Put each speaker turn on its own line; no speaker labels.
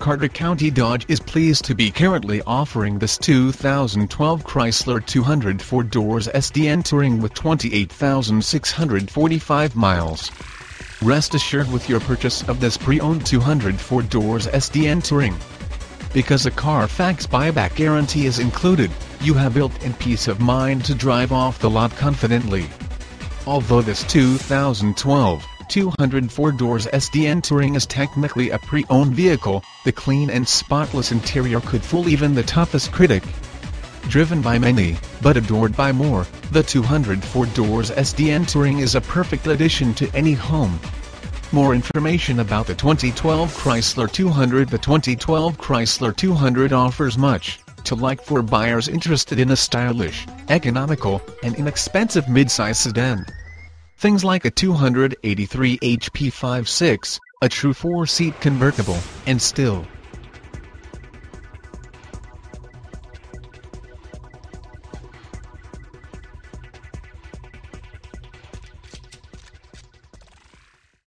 Carter County Dodge is pleased to be currently offering this 2012 Chrysler 200 4 doors SDN Touring with 28,645 miles. Rest assured with your purchase of this pre-owned 200 4 doors SDN Touring. Because a Carfax buyback guarantee is included, you have built-in peace of mind to drive off the lot confidently. Although this 2012 204 doors SDN Touring is technically a pre-owned vehicle, the clean and spotless interior could fool even the toughest critic. Driven by many, but adored by more, the 204 doors SDN Touring is a perfect addition to any home. More information about the 2012 Chrysler 200 The 2012 Chrysler 200 offers much to like for buyers interested in a stylish, economical, and inexpensive midsize sedan. Things like a 283 HP 5.6, a true four-seat convertible, and still,